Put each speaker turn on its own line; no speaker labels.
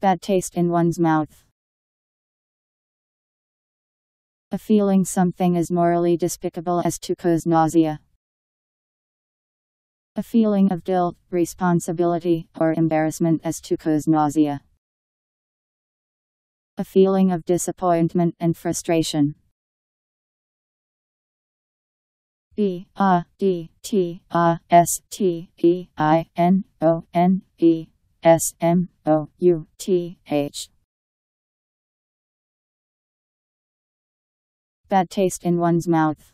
Bad taste in one's mouth. A feeling something is morally despicable as to cause nausea. A feeling of guilt, responsibility, or embarrassment as to cause nausea. A feeling of disappointment and frustration. B A D T A S T E I N O N E S M O U T H Bad taste in one's mouth.